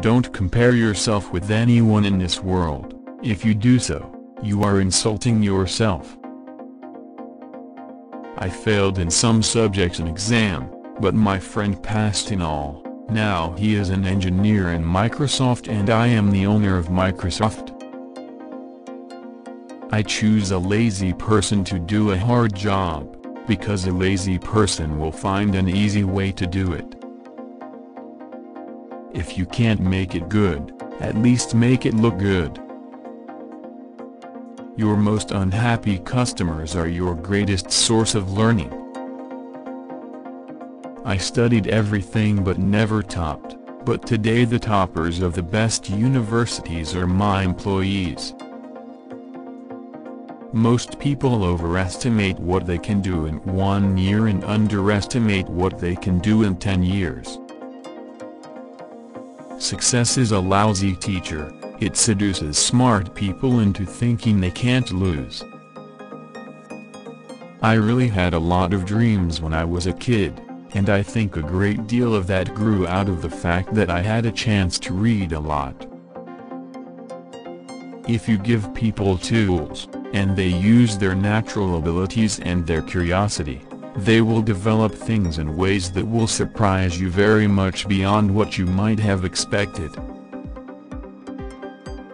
Don't compare yourself with anyone in this world, if you do so, you are insulting yourself. I failed in some subjects in exam, but my friend passed in all. Now he is an engineer in Microsoft and I am the owner of Microsoft. I choose a lazy person to do a hard job, because a lazy person will find an easy way to do it. If you can't make it good, at least make it look good. Your most unhappy customers are your greatest source of learning. I studied everything but never topped, but today the toppers of the best universities are my employees. Most people overestimate what they can do in one year and underestimate what they can do in 10 years. Success is a lousy teacher, it seduces smart people into thinking they can't lose. I really had a lot of dreams when I was a kid, and I think a great deal of that grew out of the fact that I had a chance to read a lot. If you give people tools, and they use their natural abilities and their curiosity, they will develop things in ways that will surprise you very much beyond what you might have expected.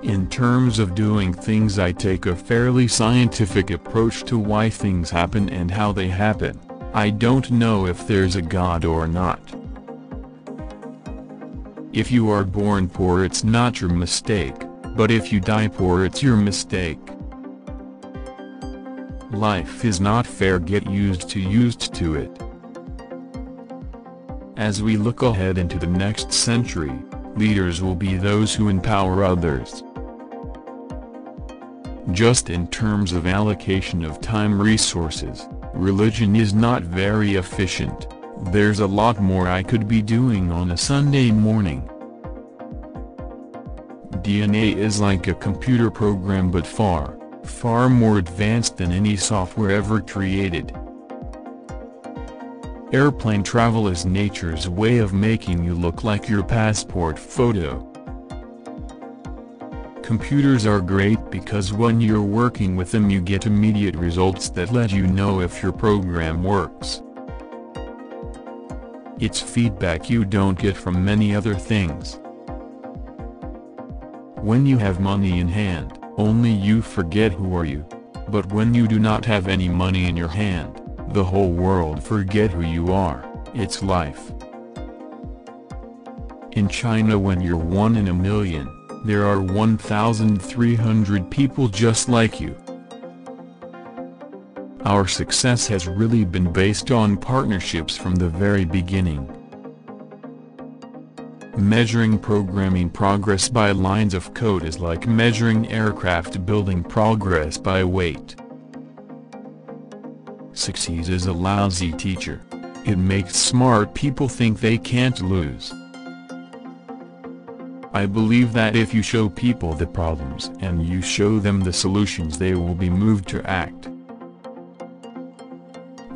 In terms of doing things I take a fairly scientific approach to why things happen and how they happen. I don't know if there's a God or not. If you are born poor it's not your mistake, but if you die poor it's your mistake. Life is not fair get used to used to it. As we look ahead into the next century, leaders will be those who empower others. Just in terms of allocation of time resources, religion is not very efficient, there's a lot more I could be doing on a Sunday morning. DNA is like a computer program but far, far more advanced than any software ever created. Airplane travel is nature's way of making you look like your passport photo. Computers are great because when you're working with them you get immediate results that let you know if your program works. It's feedback you don't get from many other things. When you have money in hand, only you forget who are you. But when you do not have any money in your hand, the whole world forget who you are, it's life. In China when you're one in a million, there are 1,300 people just like you. Our success has really been based on partnerships from the very beginning. Measuring programming progress by lines of code is like measuring aircraft building progress by weight. Succeeds is a lousy teacher. It makes smart people think they can't lose. I believe that if you show people the problems and you show them the solutions they will be moved to act.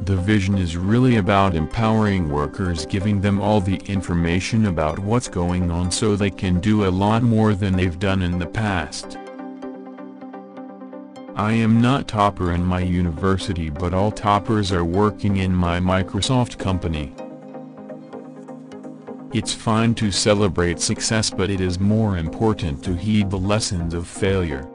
The vision is really about empowering workers giving them all the information about what's going on so they can do a lot more than they've done in the past. I am not topper in my university but all toppers are working in my Microsoft company. It's fine to celebrate success but it is more important to heed the lessons of failure.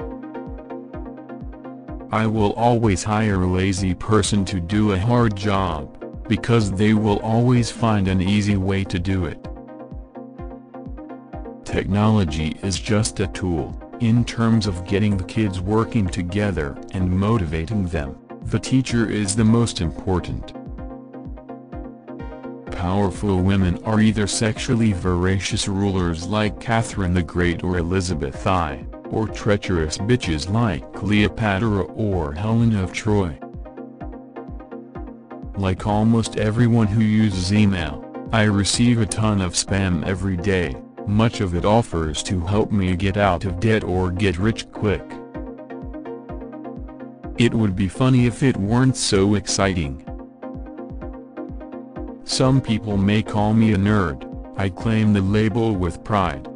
I will always hire a lazy person to do a hard job, because they will always find an easy way to do it. Technology is just a tool, in terms of getting the kids working together and motivating them, the teacher is the most important. Powerful women are either sexually voracious rulers like Catherine the Great or Elizabeth I or treacherous bitches like Cleopatra or Helen of Troy. Like almost everyone who uses email, I receive a ton of spam every day, much of it offers to help me get out of debt or get rich quick. It would be funny if it weren't so exciting. Some people may call me a nerd, I claim the label with pride.